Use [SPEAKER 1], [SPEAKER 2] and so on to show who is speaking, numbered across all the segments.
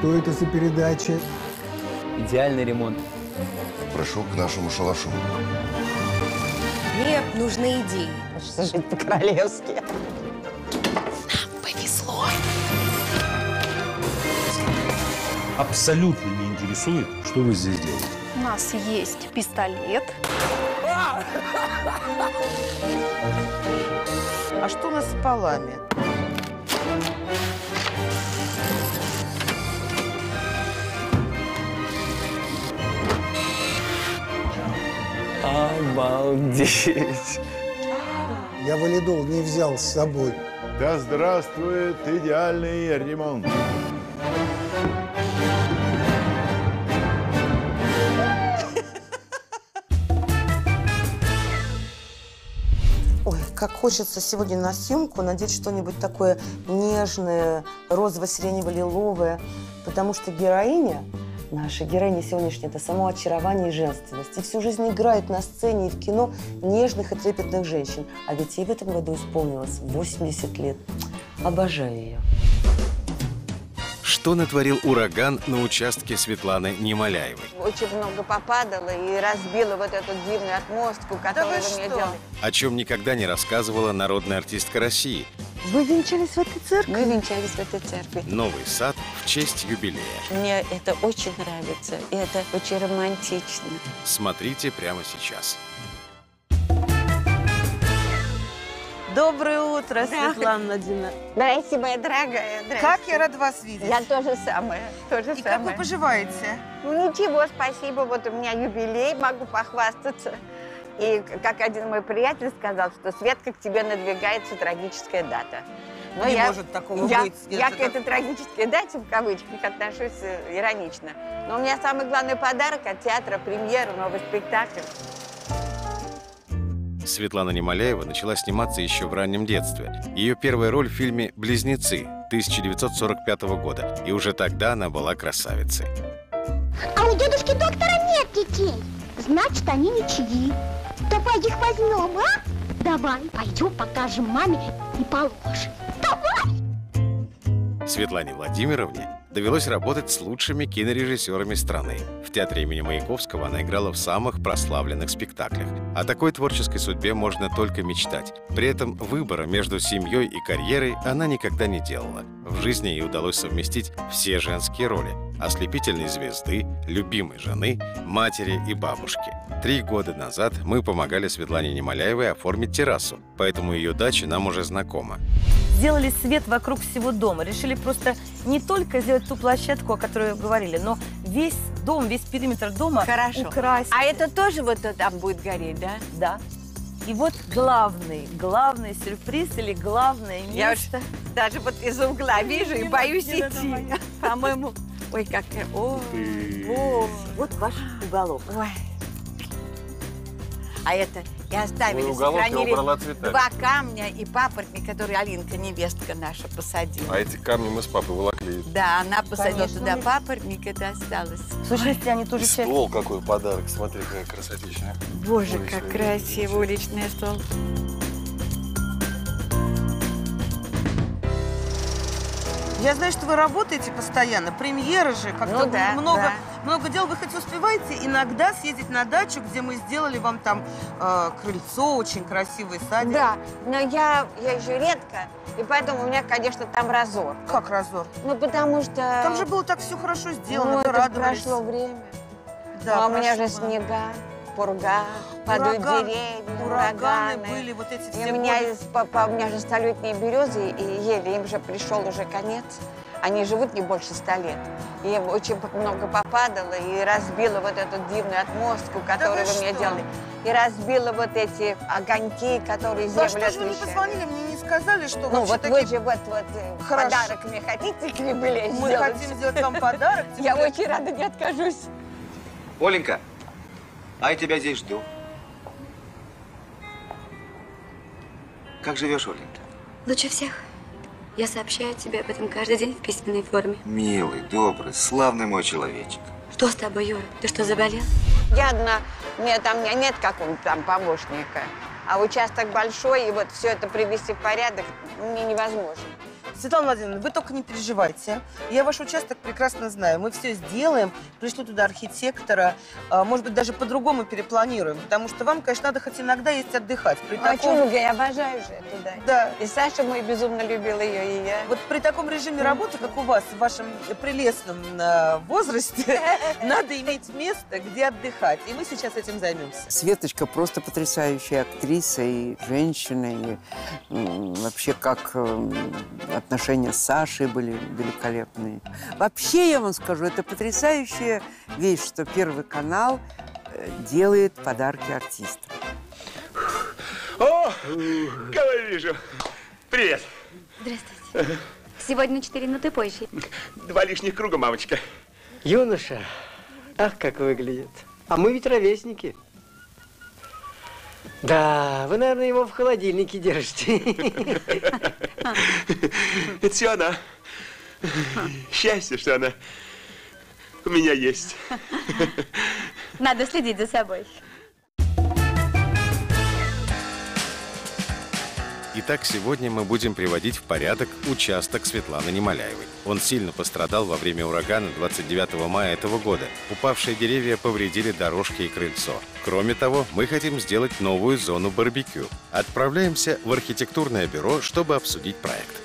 [SPEAKER 1] Что это за передача?
[SPEAKER 2] Идеальный ремонт.
[SPEAKER 3] Прошу к нашему шалашу.
[SPEAKER 4] Мне нужны идеи.
[SPEAKER 5] Хочется жить по-королевски.
[SPEAKER 4] Повезло.
[SPEAKER 6] Абсолютно не интересует, что вы здесь делаете.
[SPEAKER 7] У нас есть пистолет.
[SPEAKER 5] А что у нас с полами?
[SPEAKER 2] Обалдеть.
[SPEAKER 1] Я валидол не взял с собой.
[SPEAKER 3] Да здравствует идеальный ремонт.
[SPEAKER 5] Ой, как хочется сегодня на съемку надеть что-нибудь такое нежное, розово-сиренево-лиловое, потому что героиня, наша героиня сегодняшняя, это само очарование и женственность. И всю жизнь играет на сцене и в кино нежных и трепетных женщин. А ведь ей в этом году исполнилось 80 лет. Обожаю ее.
[SPEAKER 8] Что натворил ураган на участке Светланы Немоляевой?
[SPEAKER 9] Очень много попадало и разбило вот эту дивную отмостку, которую
[SPEAKER 5] вы
[SPEAKER 9] вы мне
[SPEAKER 5] что?
[SPEAKER 9] делали.
[SPEAKER 8] О чем никогда не рассказывала народная артистка России.
[SPEAKER 9] Вы венчались в этой церкви? Мы венчались в этой церкви.
[SPEAKER 8] Новый сад в честь юбилея.
[SPEAKER 9] Мне это очень нравится, и это очень романтично.
[SPEAKER 8] Смотрите прямо сейчас.
[SPEAKER 5] Доброе утро,
[SPEAKER 9] Здравствуйте.
[SPEAKER 5] Светлана Владимировна.
[SPEAKER 9] Здрасте, моя дорогая, здрасте.
[SPEAKER 5] Как я рада вас видеть.
[SPEAKER 9] Я тоже самое, тоже
[SPEAKER 5] И как вы
[SPEAKER 9] самое.
[SPEAKER 5] поживаете?
[SPEAKER 9] Ну ничего, спасибо, вот у меня юбилей, могу похвастаться. И как один мой приятель сказал, что Светка, к тебе надвигается трагическая дата. Но
[SPEAKER 5] Не
[SPEAKER 9] я,
[SPEAKER 5] может такого
[SPEAKER 9] я,
[SPEAKER 5] быть.
[SPEAKER 9] Я
[SPEAKER 5] Это
[SPEAKER 9] к этой трагической дате, в кавычках, отношусь э, иронично. Но у меня самый главный подарок от театра, премьера, новый спектакль.
[SPEAKER 8] Светлана Немоляева начала сниматься еще в раннем детстве. Ее первая роль в фильме «Близнецы» 1945 года. И уже тогда она была красавицей.
[SPEAKER 10] А у дедушки доктора нет детей. Значит, они ничьи. Давай их возьмем, а? Давай, пойдем покажем маме и положим. Давай!
[SPEAKER 8] Светлане Владимировне довелось работать с лучшими кинорежиссерами страны. В театре имени Маяковского она играла в самых прославленных спектаклях. О такой творческой судьбе можно только мечтать. При этом выбора между семьей и карьерой она никогда не делала. В жизни ей удалось совместить все женские роли – ослепительной звезды, любимой жены, матери и бабушки. Три года назад мы помогали Светлане Немоляевой оформить террасу, поэтому ее дача нам уже знакома.
[SPEAKER 11] Сделали свет вокруг всего дома. Решили просто не только сделать ту площадку, о которой говорили, но весь дом, весь периметр дома
[SPEAKER 9] Хорошо.
[SPEAKER 11] украсить.
[SPEAKER 9] А это тоже вот там будет гореть, да?
[SPEAKER 11] Да. И вот главный, главный сюрприз или главное
[SPEAKER 9] Я
[SPEAKER 11] место.
[SPEAKER 9] Даже вот из угла вижу и боюсь идти. По-моему, ой, как... О,
[SPEAKER 5] Вот ваш уголок.
[SPEAKER 9] ой. А это и оставили,
[SPEAKER 12] Свой уголок
[SPEAKER 9] сохранили
[SPEAKER 12] убрала цветами.
[SPEAKER 9] два камня и папоротник, который Алинка, невестка наша, посадила.
[SPEAKER 12] А эти камни мы с папой волокли.
[SPEAKER 9] Да, она посадила
[SPEAKER 11] Конечно.
[SPEAKER 9] туда папоротник, это осталось.
[SPEAKER 11] В сущности, они тоже
[SPEAKER 12] И стол какой подарок, смотри, какая красотища.
[SPEAKER 9] Боже,
[SPEAKER 12] Уличный
[SPEAKER 9] как красиво уличный стол.
[SPEAKER 5] Я знаю, что вы работаете постоянно, премьеры же, как-то
[SPEAKER 9] Ну да,
[SPEAKER 5] много,
[SPEAKER 9] да.
[SPEAKER 5] много дел. Вы хоть успеваете иногда съездить на дачу, где мы сделали вам там э, крыльцо, очень красивый садик?
[SPEAKER 9] Да, но я, я езжу редко, и поэтому у меня, конечно, там разор.
[SPEAKER 5] Как разор?
[SPEAKER 9] Ну, потому что...
[SPEAKER 5] Там же было так все хорошо сделано,
[SPEAKER 9] ну, это
[SPEAKER 5] радовались.
[SPEAKER 9] прошло время.
[SPEAKER 5] Да,
[SPEAKER 9] а у меня же
[SPEAKER 5] прошло.
[SPEAKER 9] снега, пурга, падают
[SPEAKER 5] Ураган-
[SPEAKER 9] деревья,
[SPEAKER 5] ураганы
[SPEAKER 9] ураганы.
[SPEAKER 5] были, вот эти
[SPEAKER 9] И
[SPEAKER 5] все
[SPEAKER 9] у меня, из, папа, у меня же столетние березы, и ели, им же пришел уже конец. Они живут не больше ста лет. И им очень много попадало, и разбило вот эту дивную отмостку, которую
[SPEAKER 5] вы
[SPEAKER 9] вы, мне делали. И разбило вот эти огоньки, которые
[SPEAKER 5] Да
[SPEAKER 9] землю
[SPEAKER 5] что же вы не позвонили, мне не сказали, что
[SPEAKER 9] Ну вот
[SPEAKER 5] такие-
[SPEAKER 9] вы же вот, вот э,
[SPEAKER 5] Хорошо.
[SPEAKER 9] подарок мне хотите к юбилею
[SPEAKER 5] Мы
[SPEAKER 9] сделать?
[SPEAKER 5] хотим сделать вам подарок.
[SPEAKER 9] Я очень рада, не откажусь.
[SPEAKER 13] Оленька, а я тебя здесь жду. Как живешь, Оленька?
[SPEAKER 10] Лучше всех. Я сообщаю тебе об этом каждый день в письменной форме.
[SPEAKER 13] Милый, добрый, славный мой человечек.
[SPEAKER 10] Что с тобой, Юра? Ты что, заболел?
[SPEAKER 9] Я одна, мне там у меня нет какого-то там помощника. А участок большой, и вот все это привести в порядок мне невозможно.
[SPEAKER 5] Светлана Владимировна, вы только не переживайте. Я ваш участок прекрасно знаю. Мы все сделаем. Пришлю туда архитектора. А, Может быть, даже по-другому перепланируем. Потому что вам, конечно, надо хоть иногда есть отдыхать. При
[SPEAKER 9] А
[SPEAKER 5] таком-
[SPEAKER 9] чего, я обожаю же это, да.
[SPEAKER 5] Да.
[SPEAKER 9] И Саша мой безумно любил ее, и я.
[SPEAKER 5] Вот при таком режиме работы, как у вас, в вашем прелестном э, возрасте, надо иметь место, где отдыхать. И мы сейчас этим займемся.
[SPEAKER 4] Светочка просто потрясающая актриса и женщина, и м, вообще как м, отношения с Сашей были великолепные. Вообще, я вам скажу, это потрясающая вещь, что Первый канал э, делает подарки артистам.
[SPEAKER 14] О, кого я вижу? Привет.
[SPEAKER 15] Здравствуйте. Сегодня на 4 минуты позже.
[SPEAKER 14] Два лишних круга, мамочка.
[SPEAKER 16] Юноша, ах, как выглядит. А мы ведь ровесники. Да, вы, наверное, его в холодильнике держите.
[SPEAKER 14] Это все она. Счастье, что она у меня есть.
[SPEAKER 15] Надо следить за собой.
[SPEAKER 8] Итак, сегодня мы будем приводить в порядок участок Светланы Немоляевой. Он сильно пострадал во время урагана 29 мая этого года. Упавшие деревья повредили дорожки и крыльцо. Кроме того, мы хотим сделать новую зону барбекю. Отправляемся в архитектурное бюро, чтобы обсудить проект.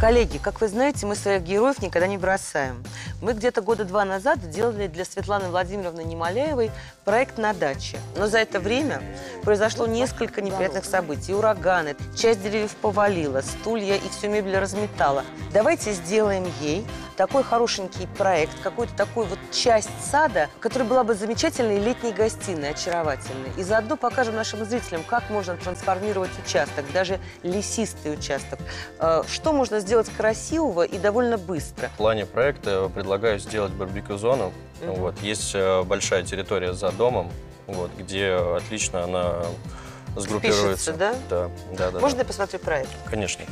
[SPEAKER 5] Коллеги, как вы знаете, мы своих героев никогда не бросаем. Мы где-то года два назад делали для Светланы Владимировны Немоляевой проект на даче. Но за это время произошло несколько неприятных событий. Ураганы, часть деревьев повалила, стулья и всю мебель разметала. Давайте сделаем ей такой хорошенький проект, какую-то такую вот часть сада, которая была бы замечательной летней гостиной, очаровательной. И заодно покажем нашим зрителям, как можно трансформировать участок, даже лесистый участок. Э, Что можно сделать красивого и довольно быстро.
[SPEAKER 17] В плане проекта предлагаю сделать барбекю-зону.
[SPEAKER 5] Мгм.
[SPEAKER 17] Вот, есть э, большая территория за домом, вот, где отлично она сгруппируется.
[SPEAKER 5] Впишется, да?
[SPEAKER 17] Да, да, да.
[SPEAKER 5] Можно
[SPEAKER 17] да.
[SPEAKER 5] я посмотрю проект?
[SPEAKER 17] Конечно.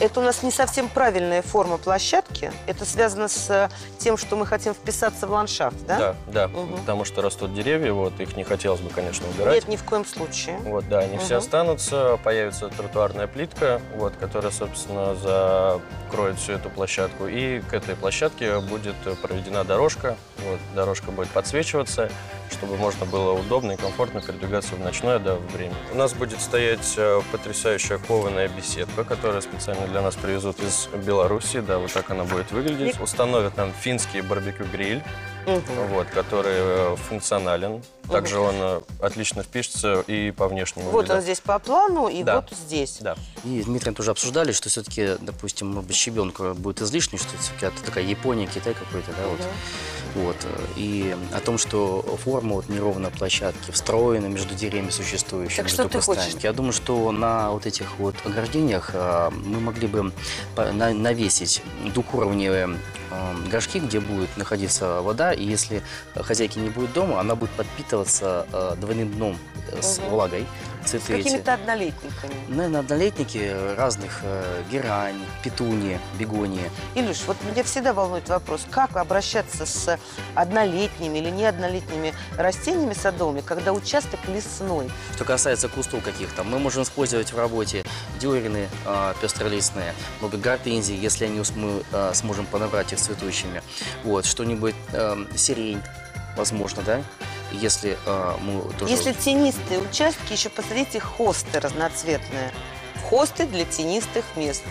[SPEAKER 5] Это у нас не совсем правильная форма площадки. Это связано с э, тем, что мы хотим вписаться в ландшафт, да?
[SPEAKER 17] Да, да,
[SPEAKER 5] Мгм.
[SPEAKER 17] потому что растут деревья, вот, их не хотелось бы, конечно, убирать.
[SPEAKER 5] Нет, ни в коем случае.
[SPEAKER 17] Вот, да, они все
[SPEAKER 5] Мгм.
[SPEAKER 17] останутся, появится тротуарная плитка, вот, которая, собственно, закроет всю эту площадку. И к этой площадке будет проведена дорожка. Вот, дорожка будет подсвечиваться, чтобы можно было удобно и комфортно передвигаться в ночное да, время. У нас будет стоять э, потрясающая кованая беседка, которую специально для нас привезут из Беларуси. Да, вот так она будет выглядеть. Установят нам финский барбекю-гриль, вот, который э, функционален. Также он э, отлично впишется и по внешнему
[SPEAKER 5] Вот
[SPEAKER 17] виду.
[SPEAKER 5] он здесь по плану и
[SPEAKER 17] Да.
[SPEAKER 5] вот здесь.
[SPEAKER 17] Да.
[SPEAKER 18] И с Дмитрием тоже обсуждали, что все-таки, допустим, может быть, щебенка будет излишней, что все-таки это такая Япония, Китай какой-то, да, вот. Вот. э, И о том, что форма вот неровной площадки встроена между деревьями существующими.
[SPEAKER 5] Так
[SPEAKER 18] между
[SPEAKER 5] что ты хочешь?
[SPEAKER 18] Я думаю, что на вот этих вот ограждениях э, мы могли бы по- на- навесить двухуровневые э, горшки, где будет находиться вода, и если хозяйки не будет дома, она будет подпитываться э, двойным дном. э, с влагой.
[SPEAKER 5] С
[SPEAKER 18] Цветы эти.
[SPEAKER 5] какими-то однолетниками.
[SPEAKER 18] Наверное, однолетники разных э, герань, петуния, бегония.
[SPEAKER 5] Илюш, вот меня всегда волнует вопрос, как обращаться с однолетними или неоднолетними растениями садовыми, когда участок лесной.
[SPEAKER 18] Что касается кустов каких-то, мы можем использовать в работе дюрины э, пестролистные, много гортензий, если они мы э, сможем подобрать их цветущими. Вот, что-нибудь э, сирень, возможно, да? Если э, мы тоже...
[SPEAKER 5] Если тенистые участки, еще посадите хосты разноцветные. Хосты для тенистых мест.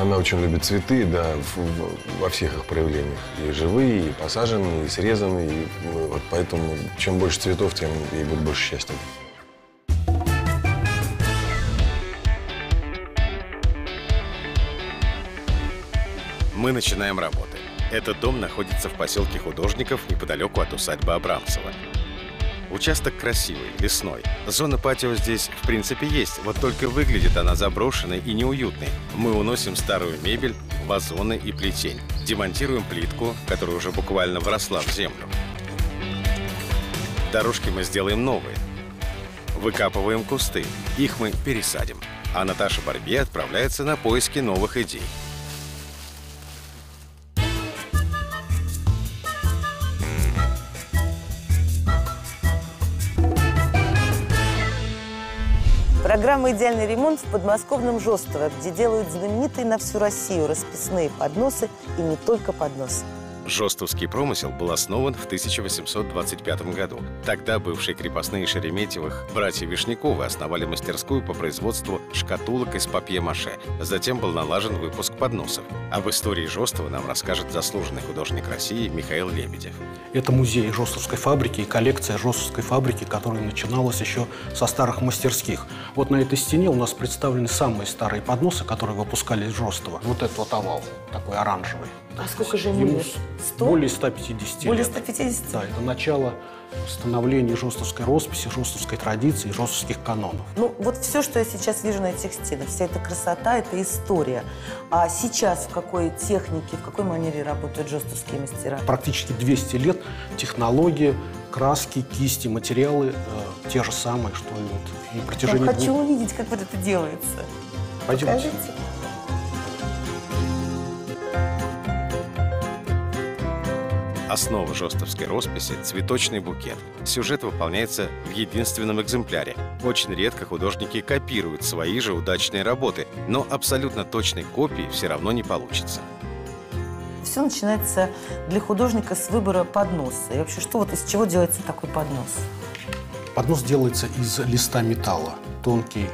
[SPEAKER 12] Она очень любит цветы, да, в- в- во всех их проявлениях. И живые, и посаженные, и срезанные. И, вот поэтому чем больше цветов, тем ей будет больше счастья.
[SPEAKER 8] Мы начинаем работы. Этот дом находится в поселке художников неподалеку от усадьбы Абрамцева. Участок красивый, лесной. Зона патио здесь, в принципе, есть, вот только выглядит она заброшенной и неуютной. Мы уносим старую мебель, вазоны и плетень. Демонтируем плитку, которая уже буквально вросла в землю. Дорожки мы сделаем новые. Выкапываем кусты. Их мы пересадим. А Наташа Барбье отправляется на поиски новых идей.
[SPEAKER 5] Программа «Идеальный ремонт» в подмосковном Жостово, где делают знаменитые на всю Россию расписные подносы и не только подносы.
[SPEAKER 8] Жостовский промысел был основан в 1825 году. Тогда бывшие крепостные Шереметьевых братья Вишняковы основали мастерскую по производству шкатулок из папье-маше. Затем был налажен выпуск подносов. Об истории Жостова нам расскажет заслуженный художник России Михаил Лебедев.
[SPEAKER 6] Это музей Жостовской фабрики и коллекция Жостовской фабрики, которая начиналась еще со старых мастерских. Вот на этой стене у нас представлены самые старые подносы, которые выпускали из Жостова. Вот этот вот овал, такой оранжевый.
[SPEAKER 5] А сколько же ему лет?
[SPEAKER 6] Сто? Более 150
[SPEAKER 5] Более
[SPEAKER 6] лет.
[SPEAKER 5] 150?
[SPEAKER 6] Да, это начало становления жестовской росписи, жестовской традиции, жестовских канонов.
[SPEAKER 5] Ну, вот все, что я сейчас вижу на этих стенах, вся эта красота, это история. А сейчас в какой технике, в какой манере работают жестовские мастера?
[SPEAKER 6] Практически 200 лет технологии, краски, кисти, материалы э, те же самые, что и вот на протяжении
[SPEAKER 5] Я хочу увидеть, как вот это делается.
[SPEAKER 6] Пойдемте.
[SPEAKER 5] Покажите.
[SPEAKER 8] Основа жестовской росписи – цветочный букет. Сюжет выполняется в единственном экземпляре. Очень редко художники копируют свои же удачные работы, но абсолютно точной копии все равно не получится.
[SPEAKER 5] Все начинается для художника с выбора подноса. И вообще, что вот из чего делается такой поднос?
[SPEAKER 6] Поднос делается из листа металла. Тонкий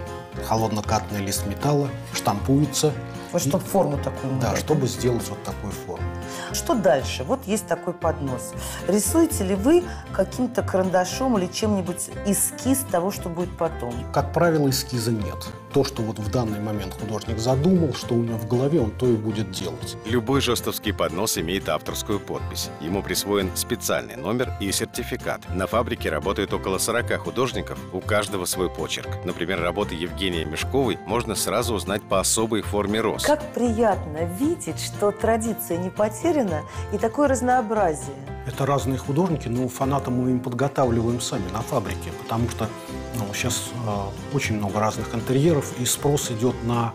[SPEAKER 6] холоднокатный лист металла штампуется.
[SPEAKER 5] Вот
[SPEAKER 6] И-
[SPEAKER 5] чтобы форму такую
[SPEAKER 6] Да, чтобы сделать вот такую форму.
[SPEAKER 5] Что дальше? Вот есть такой поднос. Рисуете ли вы каким-то карандашом или чем-нибудь эскиз того, что будет потом?
[SPEAKER 6] Как правило, эскиза нет. То, что вот в данный момент художник задумал, что у него в голове, он то и будет делать.
[SPEAKER 8] Любой жестовский поднос имеет авторскую подпись. Ему присвоен специальный номер и сертификат. На фабрике работает около 40 художников, у каждого свой почерк. Например, работы Евгения Мешковой можно сразу узнать по особой форме роз.
[SPEAKER 5] Как приятно видеть, что традиция не потеряна и такое разнообразие.
[SPEAKER 6] Это разные художники, но фанатам мы им подготавливаем сами на фабрике, потому что ну, сейчас э, очень много разных интерьеров, и спрос идет на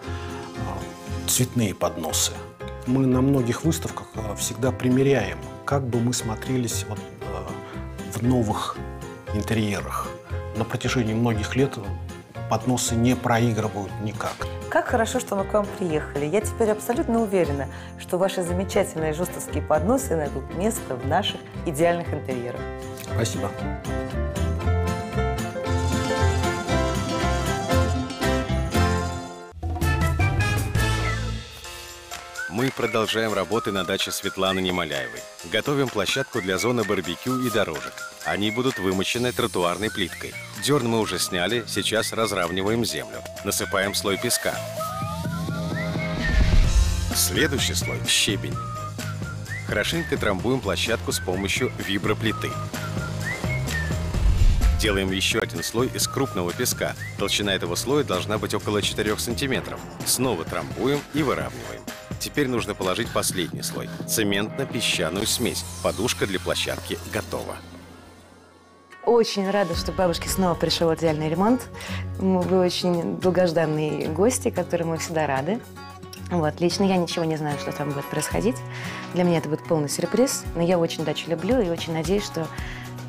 [SPEAKER 6] э, цветные подносы. Мы на многих выставках э, всегда примеряем, как бы мы смотрелись вот, э, в новых интерьерах. На протяжении многих лет подносы не проигрывают никак.
[SPEAKER 5] Как хорошо, что мы к вам приехали. Я теперь абсолютно уверена, что ваши замечательные жестовские подносы найдут место в наших идеальных интерьерах.
[SPEAKER 6] Спасибо.
[SPEAKER 8] Мы продолжаем работы на даче Светланы Немоляевой. Готовим площадку для зоны барбекю и дорожек. Они будут вымощены тротуарной плиткой. Дерн мы уже сняли, сейчас разравниваем землю. Насыпаем слой песка. Следующий слой – щебень. Хорошенько трамбуем площадку с помощью виброплиты. Делаем еще один слой из крупного песка. Толщина этого слоя должна быть около 4 сантиметров. Снова трамбуем и выравниваем. Теперь нужно положить последний слой – цементно-песчаную смесь. Подушка для площадки готова.
[SPEAKER 19] Очень рада, что бабушке снова пришел идеальный ремонт. Вы очень долгожданные гости, которым мы всегда рады. Вот. Лично я ничего не знаю, что там будет происходить. Для меня это будет полный сюрприз, но я очень дачу люблю и очень надеюсь, что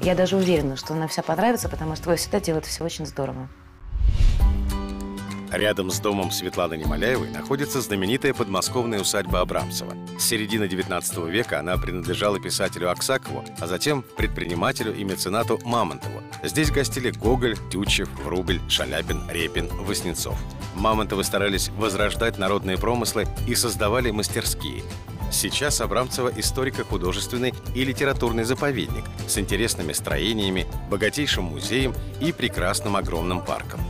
[SPEAKER 19] я даже уверена, что она вся понравится, потому что вы всегда делаете все очень здорово.
[SPEAKER 8] Рядом с домом Светланы Немоляевой находится знаменитая подмосковная усадьба Абрамцева. С середины 19 века она принадлежала писателю Аксакову, а затем предпринимателю и меценату Мамонтову. Здесь гостили Гоголь, Тютчев, Врубель, Шаляпин, Репин, Васнецов. Мамонтовы старались возрождать народные промыслы и создавали мастерские. Сейчас Абрамцева историко-художественный и литературный заповедник с интересными строениями, богатейшим музеем и прекрасным огромным парком.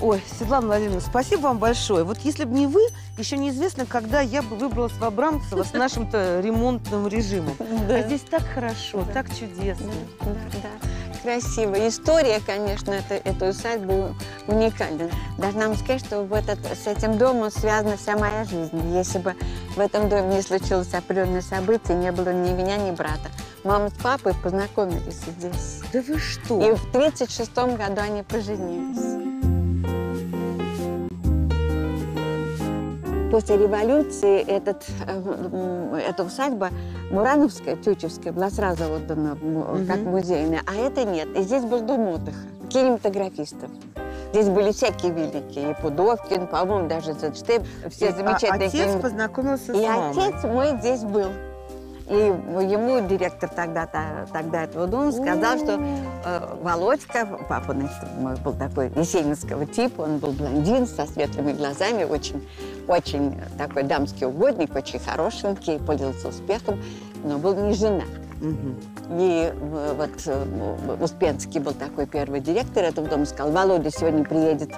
[SPEAKER 5] Ой, Светлана Владимировна, спасибо вам большое. Вот если бы не вы, еще неизвестно, когда я бы выбралась в Абрамцево с нашим-то ремонтным режимом. А здесь так хорошо, так чудесно.
[SPEAKER 9] Да, да. Красиво. История, конечно, это, этой усадьбы уникальна. Должна вам сказать, что в этот, с этим домом связана вся моя жизнь. Если бы в этом доме не случилось определенное событие, не было ни меня, ни брата. Мама с папой познакомились здесь.
[SPEAKER 5] Да вы что?
[SPEAKER 9] И в 1936 году они поженились. После революции этот, э, м, эта усадьба Мурановская, Тютчевская, была сразу отдана как музейная, а это нет. И здесь был дом отдыха кинематографистов. Здесь были всякие великие. И Пудовкин, по-моему, даже Зедштейн. Все
[SPEAKER 5] И, а,
[SPEAKER 9] замечательные.
[SPEAKER 5] отец
[SPEAKER 9] фильмы.
[SPEAKER 5] познакомился с
[SPEAKER 9] И
[SPEAKER 5] мамой.
[SPEAKER 9] отец мой здесь был. И ему директор тогда, тогда этого дома сказал, что э, Володька, папа значит, мой был такой есенинского типа, он был блондин со светлыми глазами, очень, очень такой дамский угодник, очень хорошенький, пользовался успехом, но был не женат. И э, вот э, Успенский был такой первый директор этого дома, сказал, Володя сегодня приедет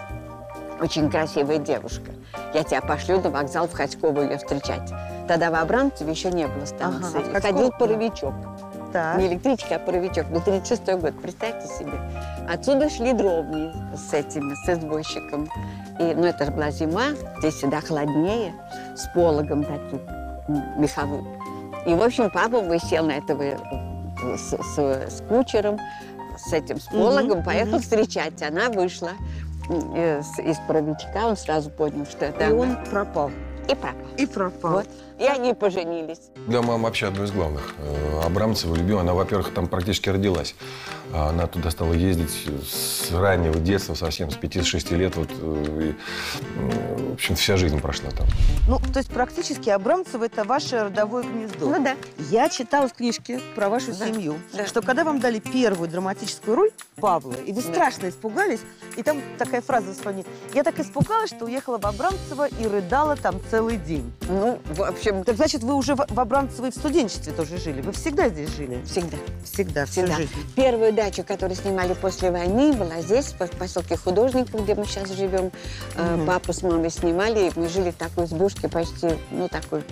[SPEAKER 9] очень красивая девушка. Я тебя пошлю на вокзал в Ходьково ее встречать. Тогда в Абрамцеве еще не было станции.
[SPEAKER 5] Ага, в
[SPEAKER 9] Ходил паровичок.
[SPEAKER 5] Так.
[SPEAKER 9] Не электричка, а паровичок. Был 36 год, представьте себе. Отсюда шли дровни с этими, с извозчиком. И, ну, это же была зима, здесь всегда холоднее, с пологом таким меховым. И, в общем, папа высел на этого э, с, с- с кучером, с этим, с пологом, поехал
[SPEAKER 5] мгм.
[SPEAKER 9] встречать. Она вышла м, э, из паровичка, он сразу понял, что это
[SPEAKER 5] И
[SPEAKER 9] она.
[SPEAKER 5] он пропал.
[SPEAKER 9] И пропал.
[SPEAKER 5] И пропал.
[SPEAKER 9] Вот. И они поженились.
[SPEAKER 12] Для мамы вообще одно из главных. Э, Абрамцева любила. Она, во-первых, там практически родилась. А Она туда стала ездить с раннего детства, совсем с 5-6 лет. Вот, э, и, в общем, вся жизнь прошла там.
[SPEAKER 5] Ну, то есть практически Абрамцево – это ваше родовое гнездо.
[SPEAKER 9] Ну да.
[SPEAKER 5] Я читала в книжке про вашу
[SPEAKER 9] Да,
[SPEAKER 5] семью,
[SPEAKER 9] да.
[SPEAKER 5] что когда вам дали первую драматическую роль Павла, и вы
[SPEAKER 9] Да.
[SPEAKER 5] страшно испугались, и там такая фраза вспомнит. Я так испугалась, что уехала в Абрамцево и рыдала там целый день.
[SPEAKER 9] Ну, в общем...
[SPEAKER 5] Так значит, вы уже в, в Абрамцево в студенчестве тоже жили? Вы всегда здесь жили?
[SPEAKER 9] Всегда.
[SPEAKER 5] Всегда, всю
[SPEAKER 9] Всегда.
[SPEAKER 5] жизнь.
[SPEAKER 9] Первую дачу, которую снимали после войны, была здесь, в поселке Художников, где мы сейчас живем. Э,
[SPEAKER 5] Мгм.
[SPEAKER 9] Папу с мамой снимали, и мы жили в такой избушке почти, ну, такой,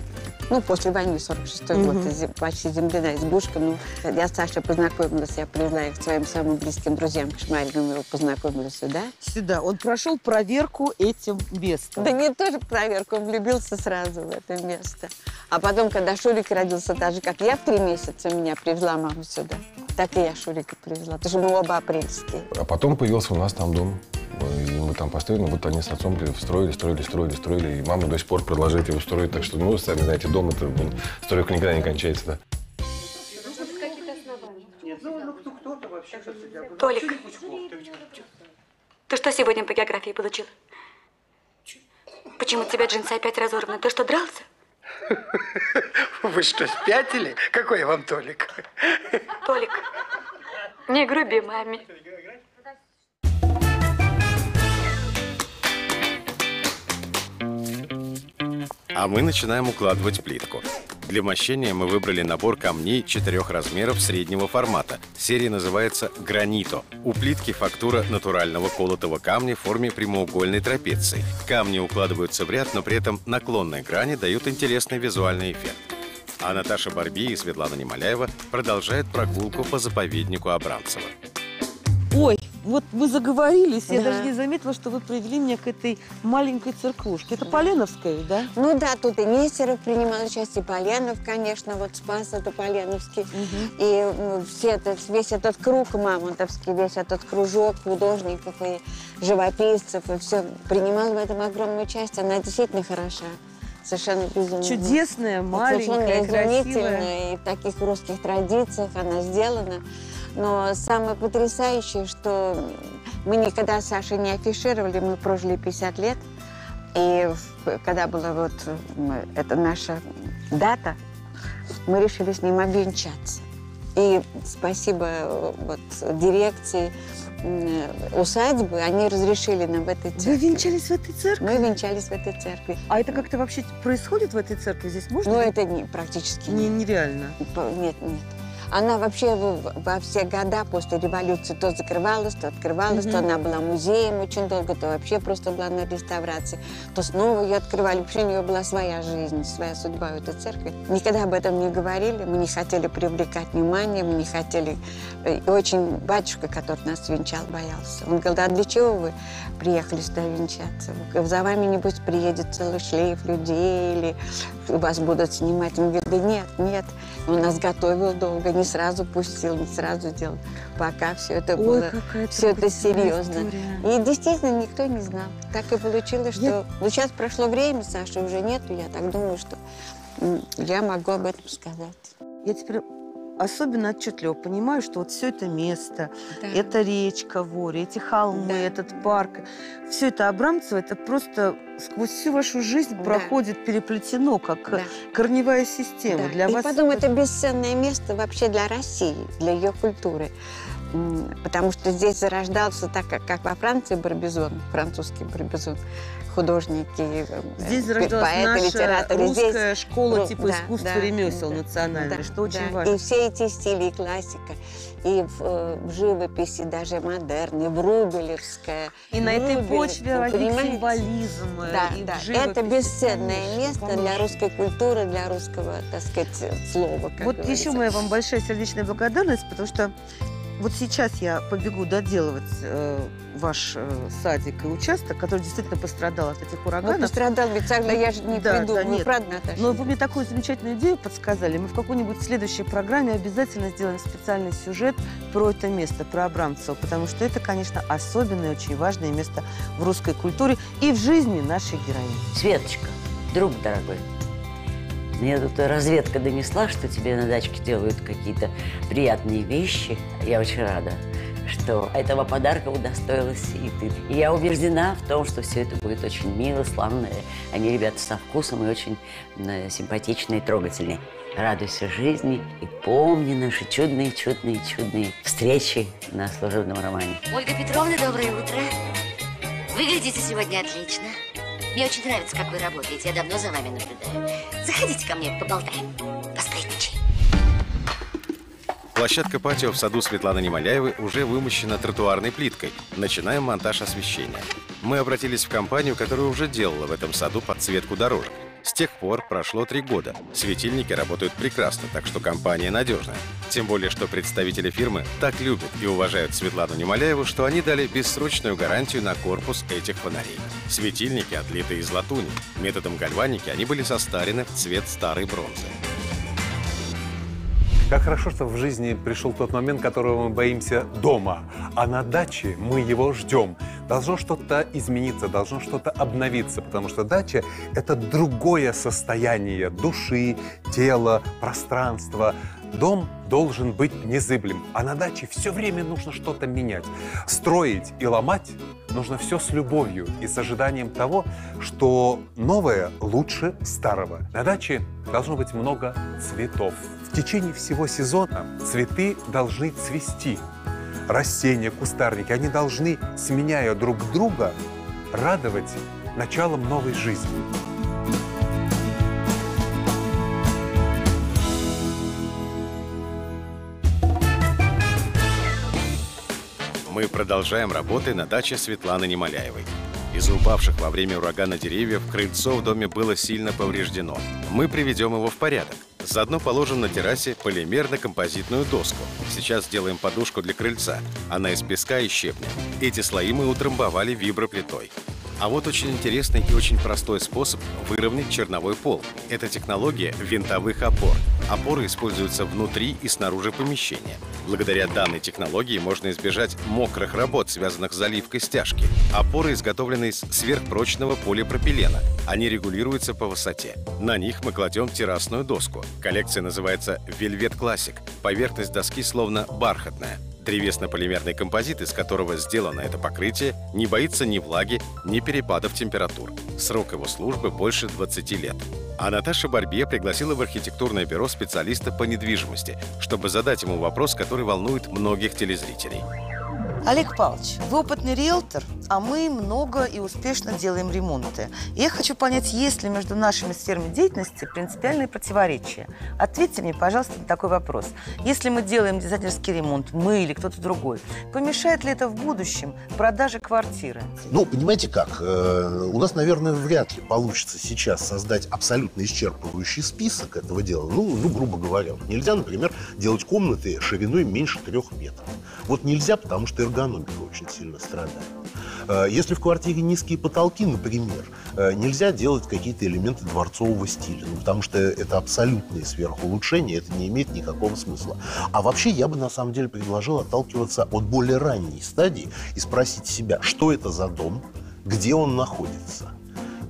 [SPEAKER 9] ну, после войны, 46-й
[SPEAKER 5] Мгм.
[SPEAKER 9] год, почти земляная избушка. Ну, я с Сашей познакомилась, я привезла их к своим самым близким друзьям, к Шмарину, его познакомила сюда.
[SPEAKER 5] Сюда. Он прошел проверку этим местом.
[SPEAKER 9] Да не тоже проверку, он влюбился сразу в это место. А потом, когда Шурик родился, так же, как я в три месяца, меня привезла мама сюда. Так и я Шурика привезла, потому что мы оба апрельские.
[SPEAKER 12] А потом появился у нас там дом. И мы там построили, вот они с отцом строили, строили, строили, строили. И мама до сих пор продолжает его строить. Так что, ну, сами знаете, дом это он, стройка никогда не кончается, да.
[SPEAKER 15] Толик, ты что сегодня по географии получил? Почему тебя джинсы опять разорваны? Ты что, дрался?
[SPEAKER 16] Вы что, спятили? Какой я вам Толик?
[SPEAKER 15] Толик, не груби маме.
[SPEAKER 8] А мы начинаем укладывать плитку. Для мощения мы выбрали набор камней четырех размеров среднего формата. Серия называется «Гранито». У плитки фактура натурального колотого камня в форме прямоугольной трапеции. Камни укладываются в ряд, но при этом наклонные грани дают интересный визуальный эффект. А Наташа Барби и Светлана Немоляева продолжают прогулку по заповеднику Абрамцева.
[SPEAKER 5] Ой, вот мы заговорились, я
[SPEAKER 9] Да.
[SPEAKER 5] даже не заметила, что вы привели меня к этой маленькой церквушке. Это Поленовская, да?
[SPEAKER 9] Ну да, тут и Нестеров принимал участие, и Поленов, конечно, вот Спас это Поленовский. И ну, все это, весь этот круг мамонтовский, весь этот кружок художников и живописцев, и все принимал в этом огромную часть. Она действительно хороша. Совершенно безумно.
[SPEAKER 5] Чудесная, маленькая,
[SPEAKER 9] Совершенно
[SPEAKER 5] красивая.
[SPEAKER 9] изумительная. И в таких русских традициях она сделана. Но самое потрясающее, что мы никогда с Сашей не афишировали, мы прожили 50 лет. И когда была вот эта наша дата, мы решили с ним обвенчаться. И спасибо э, вот, дирекции усадьбы, они разрешили нам в этой церкви.
[SPEAKER 5] Вы венчались в этой церкви?
[SPEAKER 9] Мы венчались в этой церкви.
[SPEAKER 5] А это как-то вообще происходит в этой церкви? Здесь можно?
[SPEAKER 9] Ну, это не, практически
[SPEAKER 5] Не, нереально.
[SPEAKER 9] По- Нет, нет. Она вообще во, все года после революции то закрывалась, то открывалась, то
[SPEAKER 5] Мгм.
[SPEAKER 9] она была музеем очень долго, то вообще просто была на реставрации, то снова ее открывали. Вообще у нее была своя жизнь, своя судьба в этой церкви. Никогда об этом не говорили, мы не хотели привлекать внимание, мы не хотели... э, И очень батюшка, который нас венчал, боялся. Он говорил, а для чего вы приехали сюда венчаться? За вами, небось, приедет целый шлейф людей, или вас будут снимать. Он говорит, да нет, нет. Он нас готовил долго, не сразу пустил, не сразу делал. Пока все это
[SPEAKER 5] Ой,
[SPEAKER 9] было, все это серьезно.
[SPEAKER 5] история.
[SPEAKER 9] И действительно никто не знал. Так и получилось, что...
[SPEAKER 5] Я-
[SPEAKER 9] Ну, сейчас прошло время, Саши уже нету, я так думаю, что я могу об этом сказать.
[SPEAKER 5] Я теперь особенно отчетливо понимаю, что вот все это место,
[SPEAKER 9] Да.
[SPEAKER 5] эта речка, Воря, эти холмы, этот парк, все это Абрамцево, это просто сквозь всю вашу жизнь проходит, переплетено, как э, корневая система.
[SPEAKER 9] Да.
[SPEAKER 5] Для
[SPEAKER 9] и
[SPEAKER 5] вас
[SPEAKER 9] потом это бесценное место вообще для России, для ее культуры. Потому что здесь зарождался, так как, как во Франции Барбизон, французский Барбизон, художники, э,
[SPEAKER 5] Здесь
[SPEAKER 9] э,
[SPEAKER 5] зарождалась
[SPEAKER 9] поэты, литераторы.
[SPEAKER 5] русская
[SPEAKER 9] Здесь-
[SPEAKER 5] школа типа
[SPEAKER 9] да,
[SPEAKER 5] искусства
[SPEAKER 9] да,
[SPEAKER 5] ремесел
[SPEAKER 9] да,
[SPEAKER 5] национальной,
[SPEAKER 9] да,
[SPEAKER 5] что очень
[SPEAKER 9] да.
[SPEAKER 5] важно.
[SPEAKER 9] И все эти стили, и классика, и в, э, в живописи, даже модерн, и в Рубелевская.
[SPEAKER 5] И на этой почве возник символизм, э,
[SPEAKER 9] Да,
[SPEAKER 5] и
[SPEAKER 9] да. Это бесценное
[SPEAKER 5] конечно,
[SPEAKER 9] место для
[SPEAKER 5] конечно.
[SPEAKER 9] русской культуры, для русского, так сказать, слова.
[SPEAKER 5] Вот
[SPEAKER 9] говорится.
[SPEAKER 5] еще моя вам большая сердечная благодарность, потому что вот сейчас я побегу доделывать э, ваш э, садик и участок, который действительно пострадал от этих ураганов.
[SPEAKER 9] Ну, пострадал, ведь Агла, я же не
[SPEAKER 5] Да,
[SPEAKER 9] приду.
[SPEAKER 5] да, нет.
[SPEAKER 9] правда, Наташа?
[SPEAKER 5] Но вы мне такую замечательную идею подсказали. Мы в какой-нибудь следующей программе обязательно сделаем специальный сюжет про это место, про Абрамцево, потому что это, конечно, особенное, очень важное место в русской культуре и в жизни нашей героини.
[SPEAKER 20] Светочка, друг дорогой, мне тут разведка донесла, что тебе на дачке делают какие-то приятные вещи. Я очень рада, что этого подарка удостоилась и ты. И я убеждена в том, что все это будет очень мило, славно. Они ребята со вкусом и очень э, симпатичные трогательные. Радуйся жизни и помни наши чудные, чудные, чудные встречи на служебном романе.
[SPEAKER 21] Ольга Петровна, доброе утро. Выглядите сегодня отлично. Мне очень нравится, как вы работаете. Я давно за вами наблюдаю. Заходите ко мне, поболтаем. Посплетничаем.
[SPEAKER 8] Площадка патио в саду Светланы Немоляевой уже вымощена тротуарной плиткой. Начинаем монтаж освещения. Мы обратились в компанию, которая уже делала в этом саду подсветку дорожек. С тех пор прошло три года. Светильники работают прекрасно, так что компания надежная. Тем более, что представители фирмы так любят и уважают Светлану Немоляеву, что они дали бессрочную гарантию на корпус этих фонарей. Светильники отлиты из латуни. Методом гальваники они были состарены в цвет старой бронзы.
[SPEAKER 22] Как хорошо, что в жизни пришел тот момент, которого мы боимся дома, а на даче мы его ждем. Должно что-то измениться, должно что-то обновиться, потому что дача – это другое состояние души, тела, пространства. Дом должен быть незыблем, а на даче все время нужно что-то менять. Строить и ломать нужно все с любовью и с ожиданием того, что новое лучше старого. На даче должно быть много цветов. В течение всего сезона цветы должны цвести. Растения, кустарники, они должны, сменяя друг друга, радовать началом новой жизни.
[SPEAKER 8] Мы продолжаем работы на даче Светланы Немоляевой. Из-за упавших во время урагана деревьев крыльцо в доме было сильно повреждено. Мы приведем его в порядок. Заодно положим на террасе полимерно-композитную доску. Сейчас сделаем подушку для крыльца. Она из песка и щебня. Эти слои мы утрамбовали виброплитой. А вот очень интересный и очень простой способ выровнять черновой пол. Это технология винтовых опор. Опоры используются внутри и снаружи помещения. Благодаря данной технологии можно избежать мокрых работ, связанных с заливкой стяжки. Опоры изготовлены из сверхпрочного полипропилена. Они регулируются по высоте. На них мы кладем террасную доску. Коллекция называется Velvet Classic. Поверхность доски словно бархатная. Древесно-полимерный композит, из которого сделано это покрытие, не боится ни влаги, ни перепадов температур. Срок его службы больше 20 лет. А Наташа Барбье пригласила в архитектурное бюро специалиста по недвижимости, чтобы задать ему вопрос, который волнует многих телезрителей.
[SPEAKER 5] Олег Павлович, вы опытный риэлтор, а мы много и успешно делаем ремонты. Я хочу понять, есть ли между нашими сферами деятельности принципиальные противоречия. Ответьте мне, пожалуйста, на такой вопрос. Если мы делаем дизайнерский ремонт, мы или кто-то другой, помешает ли это в будущем продаже квартиры?
[SPEAKER 23] Ну, понимаете как, э, у нас, наверное, вряд ли получится сейчас создать абсолютно исчерпывающий список этого дела. Ну, ну грубо говоря, нельзя, например, делать комнаты шириной меньше трех метров. Вот нельзя, потому что эргономика очень сильно страдает. Э, Если в квартире низкие потолки, например, э, нельзя делать какие-то элементы дворцового стиля, ну, потому что это абсолютные сверхулучшения, это не имеет никакого смысла. А вообще я бы на самом деле предложил отталкиваться от более ранней стадии и спросить себя, что это за дом, где он находится.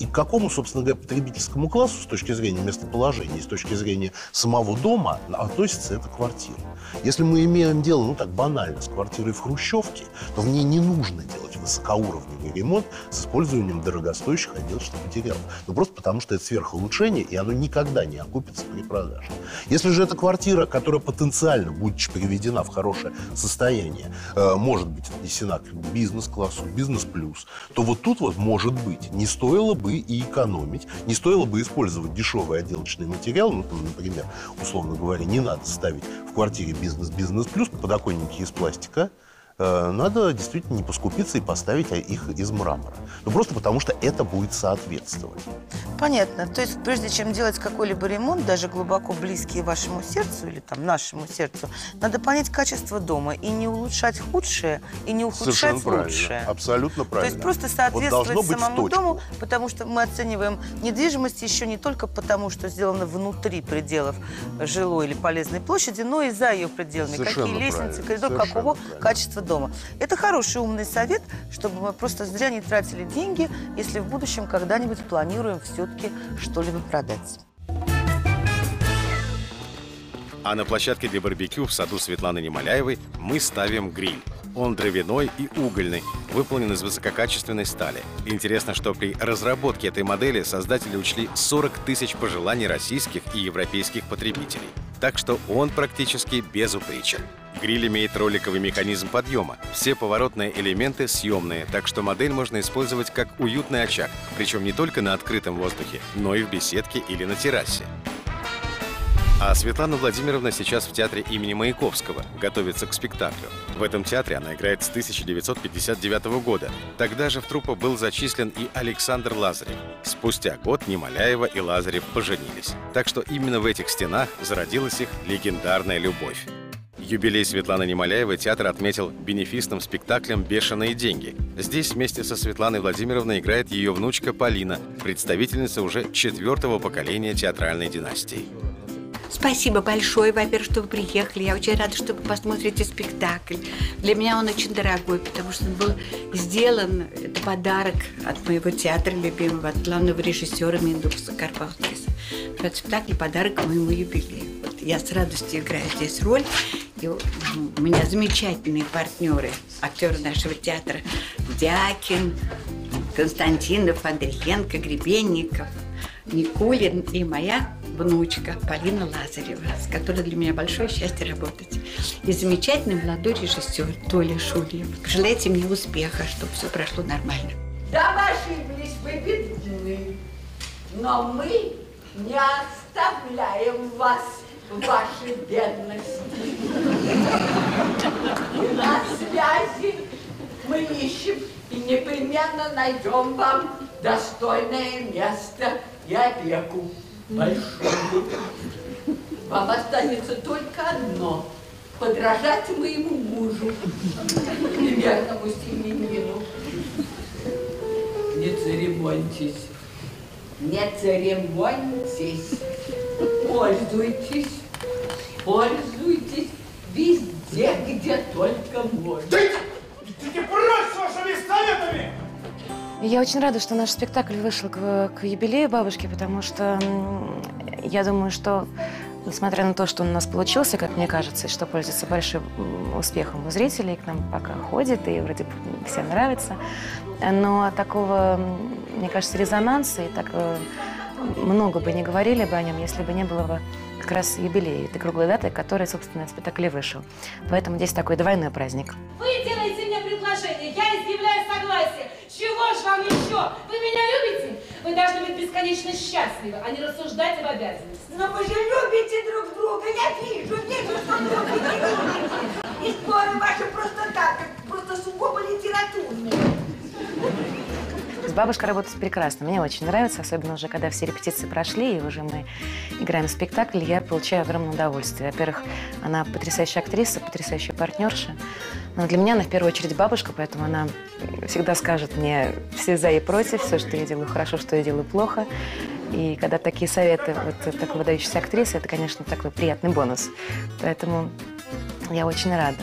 [SPEAKER 23] И к какому, собственно говоря, потребительскому классу с точки зрения местоположения с точки зрения самого дома относится эта квартира. Если мы имеем дело, ну так банально, с квартирой в Хрущевке, то в ней не нужно делать высокоуровневый ремонт с использованием дорогостоящих отделочных материалов. Ну просто потому, что это сверхулучшение, и оно никогда не окупится при продаже. Если же это квартира, которая потенциально, будучи приведена в хорошее состояние, э, может быть отнесена к бизнес-классу, бизнес-плюс, то вот тут вот, может быть, не стоило бы и экономить, не стоило бы использовать дешевый отделочный материал, ну, там, например, условно говоря, не надо ставить в квартире бизнес-бизнес плюс подоконники из пластика, надо действительно не поскупиться и поставить их из мрамора. Ну, просто потому что это будет соответствовать.
[SPEAKER 5] Понятно. То есть прежде чем делать какой-либо ремонт, даже глубоко близкий вашему сердцу или там нашему сердцу, надо понять качество дома и не улучшать худшее, и не ухудшать
[SPEAKER 23] Совершенно правильно.
[SPEAKER 5] лучшее.
[SPEAKER 23] Абсолютно
[SPEAKER 5] То
[SPEAKER 23] правильно.
[SPEAKER 5] есть просто
[SPEAKER 23] Вот
[SPEAKER 5] соответствовать
[SPEAKER 23] должно быть в
[SPEAKER 5] самому дому, потому что мы оцениваем недвижимость еще не только потому, что сделано внутри пределов жилой или полезной площади, но и за ее пределами.
[SPEAKER 23] Совершенно
[SPEAKER 5] Какие лестницы,
[SPEAKER 23] правильно,
[SPEAKER 5] коридор,
[SPEAKER 23] совершенно
[SPEAKER 5] какого
[SPEAKER 23] правильно.
[SPEAKER 5] качества дома. Это хороший умный совет, чтобы мы просто зря не тратили деньги, если в будущем когда-нибудь планируем все-таки что-либо продать.
[SPEAKER 8] А на площадке для барбекю в саду Светланы Немоляевой мы ставим гриль. Он дровяной и угольный, выполнен из высококачественной стали. Интересно, что при разработке этой модели создатели учли 40 тысяч пожеланий российских и европейских потребителей. Так что он практически безупречен. Гриль имеет роликовый механизм подъема. Все поворотные элементы съемные, так что модель можно использовать как уютный очаг, причем не только на открытом воздухе, но и в беседке или на террасе. А Светлана Владимировна сейчас в театре имени Маяковского, готовится к спектаклю. В этом театре она играет с 1959 года. Тогда же в труппу был зачислен и Александр Лазарев. Спустя год Немоляева и Лазарев поженились. Так что именно в этих стенах зародилась их легендарная любовь. Юбилей Светланы Немоляевой театр отметил бенефисным спектаклем «Бешеные деньги». Здесь вместе со Светланой Владимировной играет ее внучка Полина, представительница уже четвертого поколения театральной династии.
[SPEAKER 24] Спасибо большое, во-первых, что вы приехали. Я очень рада, что вы посмотрите спектакль. Для меня он очень дорогой, потому что он был сделан, это подарок от моего театра любимого, от главного режиссера Миндукса Карпаускиса. Этот спектакль – подарок моему юбилею. Вот я с радостью играю здесь роль. И у меня замечательные партнеры, актеры нашего театра. Дякин, Константинов, Андриенко, Гребенников, Никулин и моя внучка Полина Лазарева, с которой для меня большое счастье работать. И замечательный молодой режиссер Толя Шульев. Желайте мне успеха, чтобы все прошло нормально.
[SPEAKER 25] Да, вы ошиблись, вы бедны. Но мы не оставляем вас в вашей бедности. И на связи мы ищем и непременно найдем вам достойное место и опеку большую. Вам останется только одно – подражать моему мужу, примерному семенину. Не церемоньтесь. Не церемоньтесь. Пользуйтесь. Пользуйтесь везде, где только можно.
[SPEAKER 19] Я очень рада, что наш спектакль вышел к, к юбилею бабушки, потому что я думаю, что несмотря на то, что он у нас получился, как мне кажется, и что пользуется большим успехом у зрителей, к нам пока ходит, и вроде бы всем нравится, но такого, мне кажется, резонанса и так э, много бы не говорили бы о нем, если бы не было бы как раз юбилея, этой круглой даты, которой, собственно, спектакль и вышел. Поэтому здесь такой двойной праздник.
[SPEAKER 26] Вы делаете мне предложение, я изъявляю согласие. Чего ж вам еще? Вы меня любите? Вы должны быть бесконечно счастливы, а не рассуждать об обязанностях.
[SPEAKER 25] Но вы же любите друг друга, я вижу, вижу, что любите, любите. И споры ваши просто так, как просто сугубо литературные.
[SPEAKER 19] С бабушкой работать прекрасно. Мне очень нравится, особенно уже когда все репетиции прошли, и уже мы играем в спектакль, я получаю огромное удовольствие. Во-первых, она потрясающая актриса, потрясающая партнерша. Но для меня она в первую очередь бабушка, поэтому она всегда скажет мне все за и против, все, что я делаю хорошо, что я делаю плохо. И когда такие советы вот такой выдающейся актрисы, это, конечно, такой приятный бонус. Поэтому я очень рада.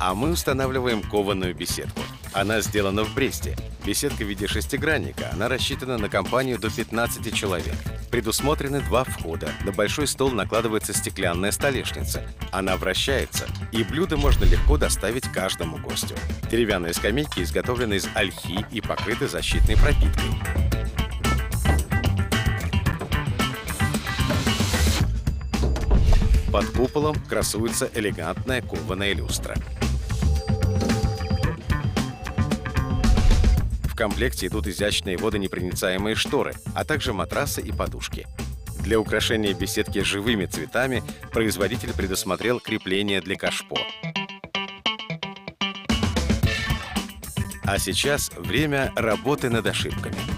[SPEAKER 8] А мы устанавливаем кованую беседку. Она сделана в Бресте. Беседка в виде шестигранника, она рассчитана на компанию до 15 человек. Предусмотрены два входа. На большой стол накладывается стеклянная столешница. Она вращается, и блюдо можно легко доставить каждому гостю. Деревянные скамейки изготовлены из ольхи и покрыты защитной пропиткой. Под куполом красуется элегантная кованая люстра. Комплекте идут изящные водонепроницаемые шторы, а также матрасы и подушки. Для украшения беседки живыми цветами производитель предусмотрел крепление для кашпо. А сейчас время работы над ошибками.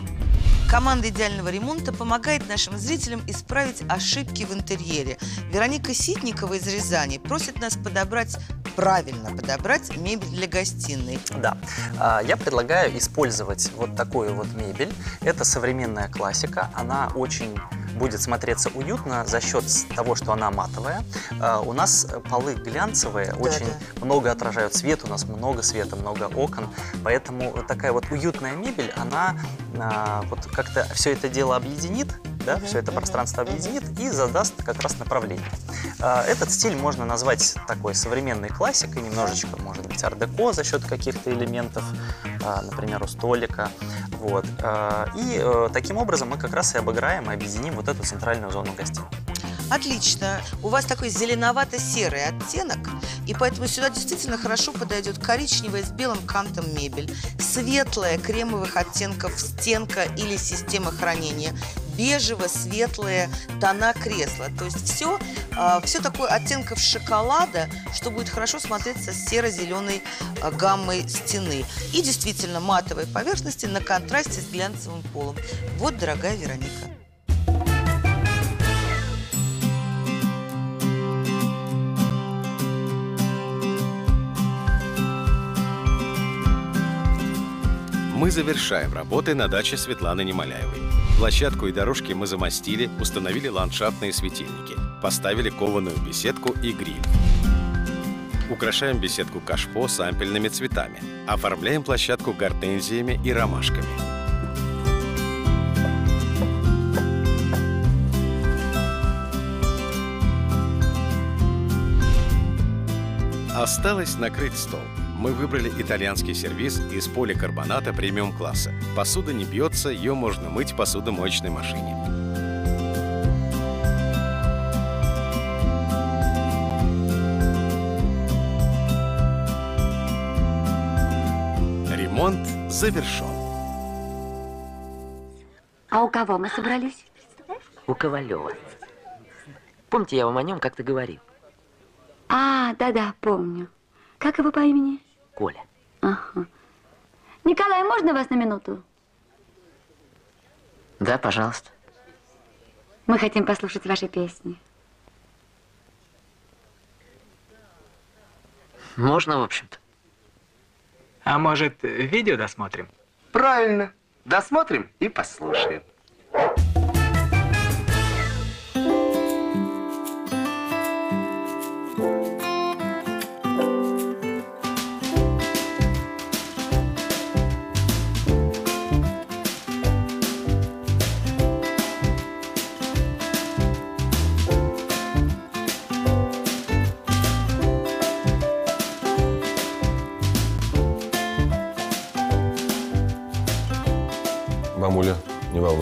[SPEAKER 5] Команда идеального ремонта помогает нашим зрителям исправить ошибки в интерьере. Вероника Ситникова из Рязани просит нас подобрать правильно подобрать мебель для гостиной.
[SPEAKER 27] Да. А, Я предлагаю использовать вот такую вот мебель. Это современная классика. Она очень будет смотреться уютно за счет того, что она матовая. А, У нас полы глянцевые, очень много отражают свет, у нас много света, много окон. Поэтому такая вот уютная мебель, она а, вот как-то все это дело объединит, да, все это пространство объединит и задаст как раз направление. А, Этот стиль можно назвать такой современной классикой, немножечко, может быть, ар-деко за счет каких-то элементов, например, у столика. Вот. А, И э, таким образом мы как раз и обыграем и объединим вот эту центральную зону гостиной.
[SPEAKER 5] Отлично. У вас такой зеленовато-серый оттенок, и поэтому сюда действительно хорошо подойдет коричневая с белым кантом мебель, светлая кремовых оттенков стенка или система хранения, бежево-светлые тона кресла. То есть все, все такое оттенков шоколада, что будет хорошо смотреться с серо-зеленой а, гаммой стены. И действительно матовые поверхности на контрасте с глянцевым полом. Вот, дорогая Вероника.
[SPEAKER 8] Мы завершаем работы на даче Светланы Немоляевой. Площадку и дорожки мы замостили, установили ландшафтные светильники, поставили кованую беседку и гриль. Украшаем беседку кашпо с ампельными цветами. Оформляем площадку гортензиями и ромашками. Осталось накрыть стол. Мы выбрали итальянский сервиз из поликарбоната премиум-класса. Посуда не бьется, ее можно мыть в посудомоечной машине. Ремонт завершен.
[SPEAKER 15] А у кого мы собрались?
[SPEAKER 28] У Ковалева. Помните, я вам о нем как-то говорил?
[SPEAKER 15] А, да-да, помню. Как его по имени?
[SPEAKER 28] Коля.
[SPEAKER 15] Ага. Николай, можно вас на минуту?
[SPEAKER 28] Да, пожалуйста.
[SPEAKER 15] Мы хотим послушать ваши песни.
[SPEAKER 28] Можно, в общем-то.
[SPEAKER 29] А может, видео досмотрим?
[SPEAKER 30] Правильно. Досмотрим и послушаем.
[SPEAKER 12] Мамуля,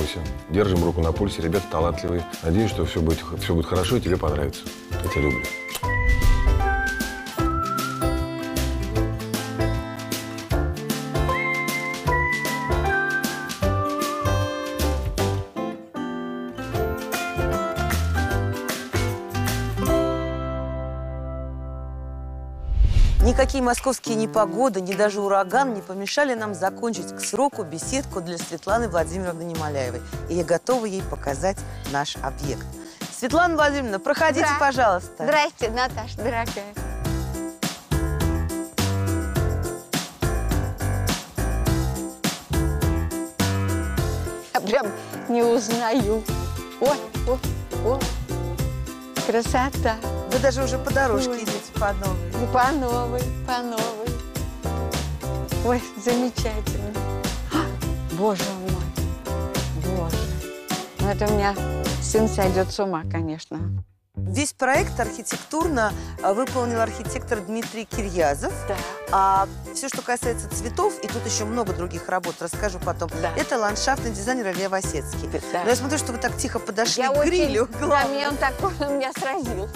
[SPEAKER 12] волнуйся. Держим руку на пульсе, ребята талантливые. Надеюсь, что все будет, все будет хорошо и тебе понравится. Я тебя люблю.
[SPEAKER 5] Никакие московские непогоды, ни даже ураган не помешали нам закончить к сроку беседку для Светланы Владимировны Немоляевой. И я готова ей показать наш объект. Светлана Владимировна, проходите,
[SPEAKER 9] Да.
[SPEAKER 5] пожалуйста.
[SPEAKER 9] Здрасте, Наташа, дорогая. Я прям не узнаю. Ой, ой, ой. Красота.
[SPEAKER 5] Вы даже уже по дорожке
[SPEAKER 9] Ой.
[SPEAKER 5] идете по новой.
[SPEAKER 9] Ну, по новой, по новой. Ой, замечательно. А, Боже мой, боже. Ну это у меня сын сойдет с ума, конечно.
[SPEAKER 5] Весь проект архитектурно а, выполнил архитектор Дмитрий Кирьязов. А все, что касается цветов, и тут еще много других работ, расскажу потом, это ландшафтный дизайнер Илья Васецкий.
[SPEAKER 9] Да.
[SPEAKER 5] Но я смотрю, что вы так тихо подошли
[SPEAKER 9] Я
[SPEAKER 5] к
[SPEAKER 9] очень-
[SPEAKER 5] грилю.
[SPEAKER 9] Да, меня он такой, он меня сразил.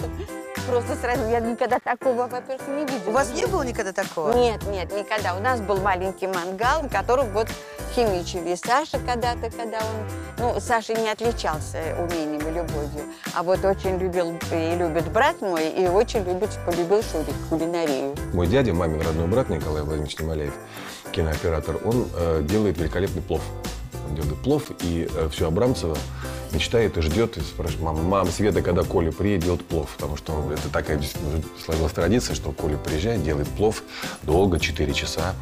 [SPEAKER 9] Просто сразил. Я никогда такого, во-первых, не видела.
[SPEAKER 5] У вас не было никогда такого?
[SPEAKER 9] Нет, нет, никогда. У нас был маленький мангал, в котором вот химичили. Саша когда-то, когда он... Ну, Саша не отличался умением и любовью, а вот очень любил и любит брат мой, и очень любит, полюбил Шурик, кулинарию.
[SPEAKER 12] Мой дядя, мамин родной брат Николай Владимирович Немоляев, кинооператор, он э, делает великолепный плов. Он делает плов, и э, все Абрамцева мечтает и ждет, и спрашивает, мама, мама, Света, когда Коля приедет делать плов? Потому что он- это такая сложилась традиция, что Коля приезжает, делает плов долго, 4 часа.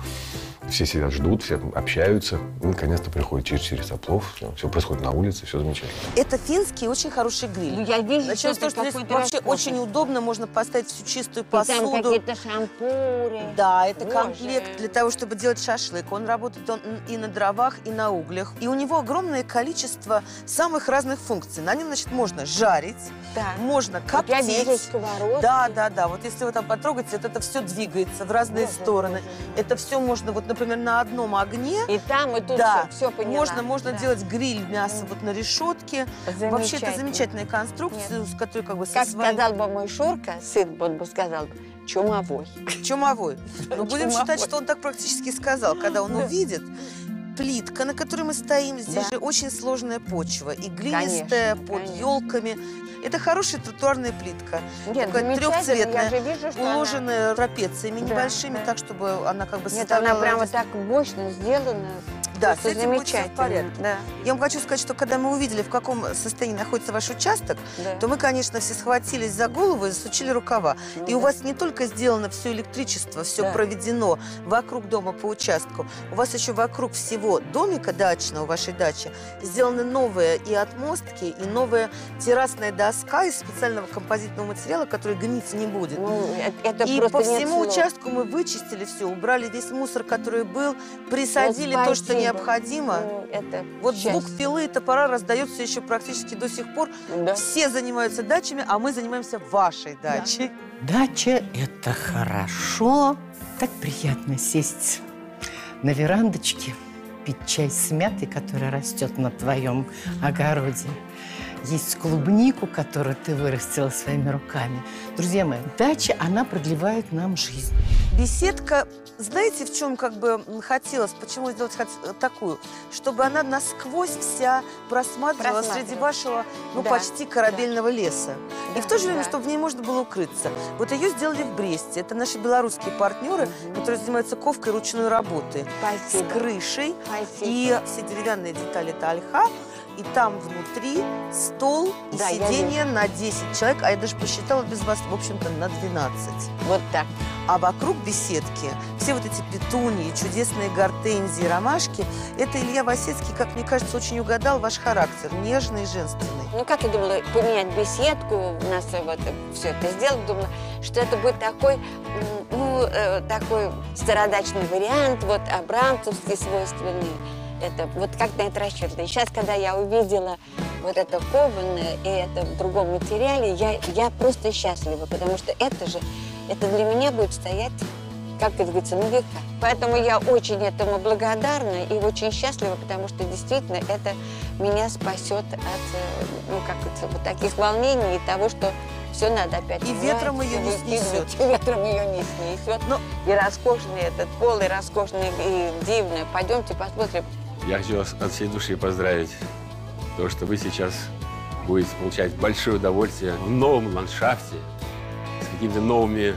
[SPEAKER 12] Все сидят, ждут, все общаются. И, наконец-то приходит через 4 часа плов. Все, происходит на улице, все замечательно.
[SPEAKER 5] Это финский очень хороший гриль.
[SPEAKER 9] Ну, я вижу,
[SPEAKER 5] Начнем
[SPEAKER 9] что это
[SPEAKER 5] что здесь вообще очень удобно, можно поставить всю чистую
[SPEAKER 9] И там
[SPEAKER 5] посуду.
[SPEAKER 9] какие-то шампуры.
[SPEAKER 5] Да, это
[SPEAKER 9] Боже.
[SPEAKER 5] комплект для того, чтобы делать шашлык. Он работает он и на дровах, и на углях. И у него огромное количество самых разных функций. На нем, значит, можно жарить,
[SPEAKER 9] Так.
[SPEAKER 5] можно
[SPEAKER 9] Вот я
[SPEAKER 5] коптить.
[SPEAKER 9] вижу сковородки.
[SPEAKER 5] Да, да, да. Вот если вы там потрогаете, вот это все двигается в разные
[SPEAKER 9] Боже,
[SPEAKER 5] стороны. Это все можно, вот, например, на одном огне.
[SPEAKER 9] И там, и тут
[SPEAKER 5] да,
[SPEAKER 9] всё, всё поняла.
[SPEAKER 5] Можно, можно
[SPEAKER 9] Да.
[SPEAKER 5] делать гриль мяса вот на решетке. Вообще, это замечательная конструкция, с которой как бы
[SPEAKER 9] Как
[SPEAKER 5] своим-
[SPEAKER 9] сказал бы мой Шурка, сын, он бы сказал, бы, чумовой.
[SPEAKER 5] Чумовой. Ну, будем считать, что он так практически сказал, когда он увидит. Плитка, на которой мы стоим, здесь
[SPEAKER 9] Да.
[SPEAKER 5] же очень сложная почва. И глинистая,
[SPEAKER 9] Конечно,
[SPEAKER 5] под
[SPEAKER 9] конечно.
[SPEAKER 5] елками. Это хорошая тротуарная плитка.
[SPEAKER 9] Нет,
[SPEAKER 5] Такая трехцветная,
[SPEAKER 9] вижу, что она-
[SPEAKER 5] уложенная трапециями
[SPEAKER 9] Да,
[SPEAKER 5] небольшими,
[SPEAKER 9] да.
[SPEAKER 5] так, чтобы она как бы
[SPEAKER 9] Нет, она прямо так мощно сделана.
[SPEAKER 5] Да, с
[SPEAKER 9] Просто
[SPEAKER 5] этим будет всё в порядке.
[SPEAKER 9] Да.
[SPEAKER 5] Я вам хочу сказать, что когда мы увидели, в каком состоянии находится ваш участок,
[SPEAKER 9] Да.
[SPEAKER 5] то мы, конечно, все схватились за голову и засучили рукава.
[SPEAKER 9] Ну
[SPEAKER 5] и у
[SPEAKER 9] да.
[SPEAKER 5] вас не только сделано все электричество, все
[SPEAKER 9] Да.
[SPEAKER 5] проведено вокруг дома по участку, у вас еще вокруг всего домика дачного, вашей дачи, сделаны новые и отмостки, и новая террасная доска из специального композитного материала, который гнить не будет.
[SPEAKER 9] Ну, это
[SPEAKER 5] и по всему
[SPEAKER 9] слов.
[SPEAKER 5] участку мы вычистили все, убрали весь мусор, который был, присадили
[SPEAKER 9] Ну,
[SPEAKER 5] то, что
[SPEAKER 9] спасибо.
[SPEAKER 5] Необходимо.
[SPEAKER 9] Ну, это
[SPEAKER 5] Вот звук
[SPEAKER 9] счастье.
[SPEAKER 5] пилы и топора раздается еще практически до сих пор.
[SPEAKER 9] Да.
[SPEAKER 5] Все занимаются дачами, а мы занимаемся вашей дачей.
[SPEAKER 31] Дача – это хорошо. Так приятно сесть на верандочке, пить чай с мятой, которая растет на твоем огороде. Есть клубнику, которую ты вырастила своими руками. Друзья мои, дача, она продлевает нам жизнь.
[SPEAKER 5] Беседка, знаете, в чем как бы хотелось, почему сделать хот- такую? Чтобы она насквозь вся просматривала среди вашего, ну,
[SPEAKER 9] Да,
[SPEAKER 5] почти корабельного леса. и в то же время,
[SPEAKER 9] да.
[SPEAKER 5] чтобы в ней можно было укрыться. Вот ее сделали в Бресте. Это наши белорусские партнеры, которые занимаются ковкой ручной работы.
[SPEAKER 9] Спасибо.
[SPEAKER 5] С крышей.
[SPEAKER 9] Спасибо.
[SPEAKER 5] И все деревянные детали – это ольха. И там внутри стол и
[SPEAKER 9] Да,
[SPEAKER 5] сиденье на 10 человек, а я даже посчитала без вас, в общем-то, на 12.
[SPEAKER 9] Вот так.
[SPEAKER 5] А вокруг беседки все вот эти петунии, чудесные гортензии, ромашки, это Илья Васецкий, как мне кажется, очень угадал ваш характер, нежный и женственный.
[SPEAKER 9] Ну, как я думала, поменять беседку, у нас вот все это сделать, думала, что это будет такой, ну, э, такой стародачный вариант, вот абрамцевский свойственный. Это вот как на это рассчитано. И сейчас, когда я увидела вот это кованое и это в другом материале, я, я просто счастлива, потому что это же, это для меня будет стоять, как это говорится, на века. Поэтому я очень этому благодарна и очень счастлива, потому что действительно это меня спасет от, э, ну, как это, вот таких волнений и того, что все надо опять
[SPEAKER 5] И ветром ее не снесет.
[SPEAKER 9] и ветром ее не снесет. И роскошный этот пол, и роскошный, и дивный. Пойдемте посмотрим.
[SPEAKER 32] Я хочу вас от всей души поздравить. То, что вы сейчас будете получать большое удовольствие в новом ландшафте, с какими-то новыми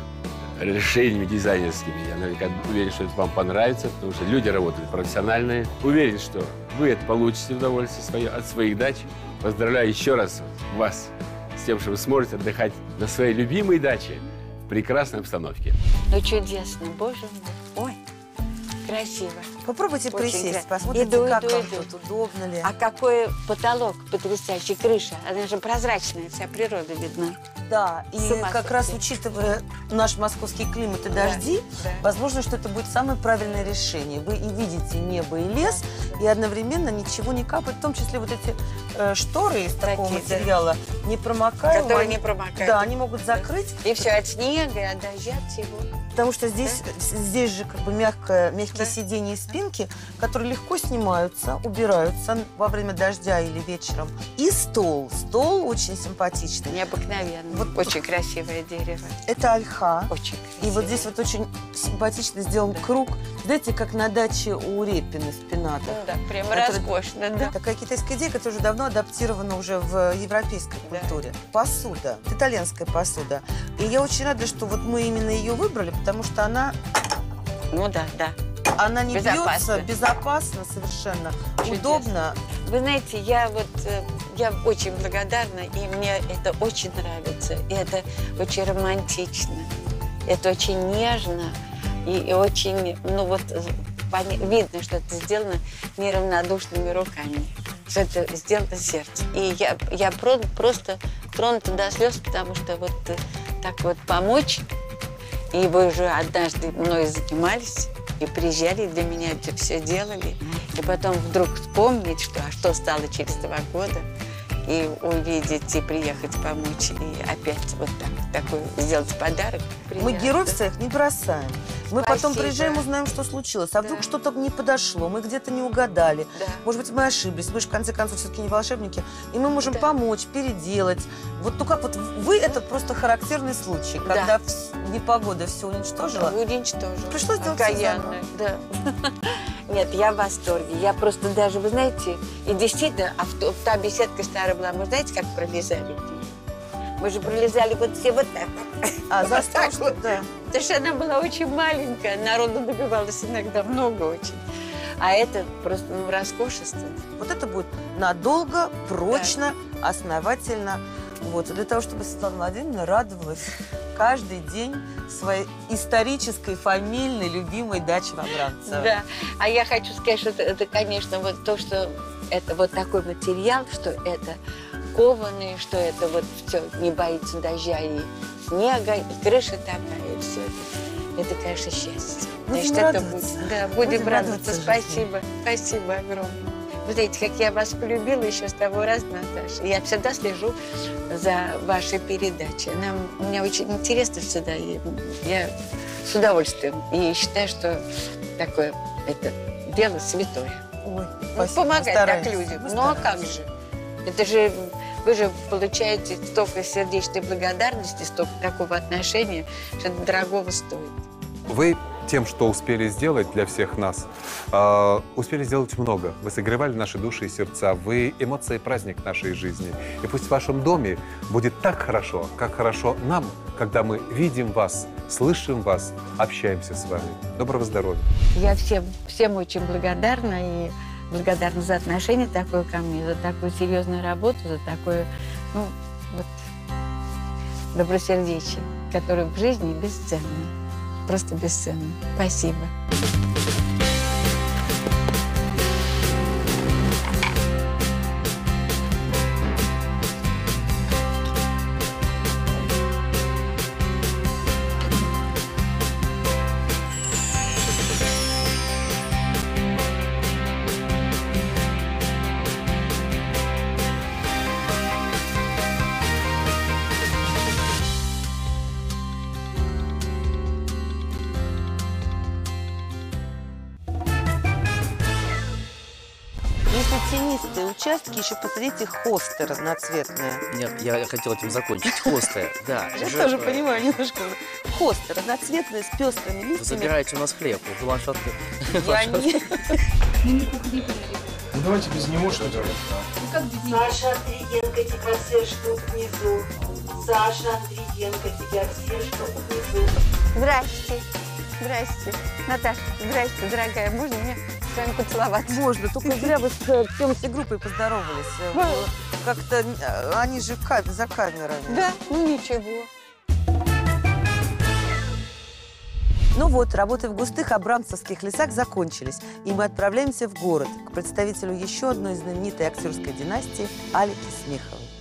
[SPEAKER 32] решениями дизайнерскими. Я наверняка уверен, что это вам понравится, потому что люди работают профессиональные. Уверен, что вы это получите удовольствие свое от своих дач. Поздравляю еще раз вас с тем, что вы сможете отдыхать на своей любимой даче в прекрасной обстановке.
[SPEAKER 9] Ну, чудесно, боже мой. Ой, красиво.
[SPEAKER 5] Попробуйте
[SPEAKER 9] Очень
[SPEAKER 5] присесть,
[SPEAKER 9] кра-
[SPEAKER 5] посмотрите,
[SPEAKER 9] Иду,
[SPEAKER 5] как
[SPEAKER 9] иду,
[SPEAKER 5] вам
[SPEAKER 9] иду.
[SPEAKER 5] тут, удобно ли.
[SPEAKER 9] А какой потолок потрясающий, крыша. Она же прозрачная, вся природа видна.
[SPEAKER 5] Да, и как раз учитывая наш московский климат и
[SPEAKER 9] Да,
[SPEAKER 5] дожди,
[SPEAKER 9] да.
[SPEAKER 5] возможно, что это будет самое правильное решение. Вы и видите небо и лес, и одновременно ничего не капает, в том числе вот эти э, шторы из такого
[SPEAKER 9] Такие, да.
[SPEAKER 5] материала не промокаемые.
[SPEAKER 9] Которые
[SPEAKER 5] они-
[SPEAKER 9] не промокают.
[SPEAKER 5] Да, они могут закрыть.
[SPEAKER 9] И все от снега, от дождя, от всего.
[SPEAKER 5] Потому что здесь, здесь же как бы мягкое, мягкие сиденья и спинки, которые легко снимаются, убираются во время дождя или вечером. И стол. Стол очень симпатичный.
[SPEAKER 9] Необыкновенно.
[SPEAKER 5] Вот
[SPEAKER 9] Очень красивое дерево.
[SPEAKER 5] Это ольха.
[SPEAKER 9] Очень
[SPEAKER 5] И вот здесь вот очень симпатично сделан круг. Знаете, как на даче у Репина спината.
[SPEAKER 9] Да, прямо
[SPEAKER 5] Который-
[SPEAKER 9] роскошно, да.
[SPEAKER 5] Такая китайская идея, которая уже давно адаптирована уже в европейской культуре. Посуда. Это итальянская посуда. И я очень рада, что вот мы именно ее выбрали, потому что она...
[SPEAKER 9] Ну да, да.
[SPEAKER 5] Она не
[SPEAKER 9] Безопасно.
[SPEAKER 5] бьется, безопасно совершенно,
[SPEAKER 9] Чудесно.
[SPEAKER 5] удобно.
[SPEAKER 9] Вы знаете, я вот э, я очень благодарна, и мне это очень нравится. И это очень романтично, это очень нежно и, и очень, ну вот э, видно, что это сделано неравнодушными руками, что это сделано сердцем. И я, я про- просто тронута до слез, потому что вот э, так вот помочь, и вы уже однажды мной занимались, и приезжали для меня это все делали. И потом вдруг вспомнить, что а что стало через два года, и увидеть, и приехать помочь, и опять вот так, такой сделать подарок.
[SPEAKER 5] Мы
[SPEAKER 9] приятно.
[SPEAKER 5] героев своих не бросаем. Мы потом
[SPEAKER 9] Спасибо.
[SPEAKER 5] приезжаем, узнаем, что случилось. А вдруг что-то не подошло, мы где-то не угадали. Может быть, мы ошиблись. Мы же, в конце концов, все-таки не волшебники. И мы можем помочь, переделать. Вот, ну как вот вы, это просто характерный случай, когда вс- непогода все уничтожила.
[SPEAKER 9] Уничтожила.
[SPEAKER 5] Пришлось сделать всё
[SPEAKER 9] Окаянно, да. Нет, я в восторге. Я просто даже, вы знаете, и действительно, а та беседка старая была, мы знаете, как пролезали? Мы же пролезали вот все вот так.
[SPEAKER 5] А, за стол, что- да.
[SPEAKER 9] Потому что она была очень маленькая, народу добивалось иногда много очень. А это просто, ну, роскошество.
[SPEAKER 5] Вот это будет надолго, прочно, основательно. Вот. И для того, чтобы Светлана Владимировна радовалась каждый день своей исторической, фамильной, любимой даче в Абрамцево.
[SPEAKER 9] Да. А я хочу сказать, что это, это, конечно, вот то, что это вот такой материал, что это кованый, что это вот все не боится дождя и снега, и крыша такая, и все это. Это, конечно, счастье.
[SPEAKER 5] Будем
[SPEAKER 9] Значит, это
[SPEAKER 5] радоваться.
[SPEAKER 9] будет. Да, будем,
[SPEAKER 5] Будем
[SPEAKER 9] радоваться.
[SPEAKER 5] радоваться
[SPEAKER 9] Спасибо. Спасибо огромное. Вы знаете, как я вас полюбила еще с того раза, Наташа. Я всегда слежу за вашей передачей. Нам, мне очень интересно всегда. И я с удовольствием. И считаю, что такое это дело святое.
[SPEAKER 5] Ой,
[SPEAKER 9] Ну,
[SPEAKER 5] спасибо,
[SPEAKER 9] помогать так людям. Ну а как же? Это же вы же получаете столько сердечной благодарности, столько такого отношения, что это дорогого стоит.
[SPEAKER 22] Вы тем, что успели сделать для всех нас, э, успели сделать много. Вы согревали наши души и сердца. Вы эмоция и праздник нашей жизни. И пусть в вашем доме будет так хорошо, как хорошо нам, когда мы видим вас, слышим вас, общаемся с вами. Доброго здоровья.
[SPEAKER 9] Я всем, всем очень благодарна и благодарна за отношение такое ко мне, за такую серьезную работу, за такое, ну, вот, добросердечие, которое в жизни бесценно, просто бесценно. Спасибо.
[SPEAKER 5] Тенистые участки, еще посадите хосты разноцветные.
[SPEAKER 27] Нет, я хотел этим закончить. Хосты, да.
[SPEAKER 5] Я тоже понимаю немножко. Хосты разноцветные, с пестрыми
[SPEAKER 27] Вы
[SPEAKER 5] листьями.
[SPEAKER 27] забираете у нас хлеб. Вы ландшафты.
[SPEAKER 5] Я не...
[SPEAKER 33] Ну давайте без него что ли?
[SPEAKER 25] Саша Андриенко, тебя все ждут внизу. Саша Андриенко, тебя все ждут внизу.
[SPEAKER 9] Здрасте. Здрасте. Наташа, здрасте, дорогая. Можно мне с вами поцеловаться?
[SPEAKER 5] Можно, только зря вы с э, съемочной группой поздоровались. Э, Как-то э, они же за камерами.
[SPEAKER 9] Да, ну ничего.
[SPEAKER 5] Ну вот, работы в густых абрамцевских лесах закончились, и мы отправляемся в город к представителю еще одной знаменитой актерской династии Алике Смеховой.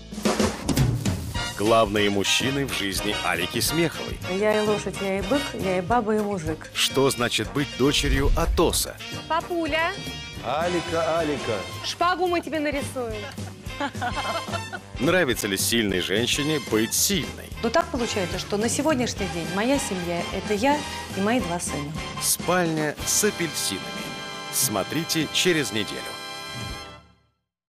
[SPEAKER 8] Главные мужчины в жизни Алики Смеховой.
[SPEAKER 34] Я и лошадь, я и бык, я и баба, и мужик.
[SPEAKER 8] Что значит быть дочерью Атоса?
[SPEAKER 34] Папуля,
[SPEAKER 12] Алика, Алика.
[SPEAKER 34] шпагу мы тебе нарисуем.
[SPEAKER 8] Нравится ли сильной женщине быть сильной?
[SPEAKER 34] Но так получается, что на сегодняшний день моя семья – это я и мои два сына.
[SPEAKER 8] Спальня с апельсинами. Смотрите через неделю.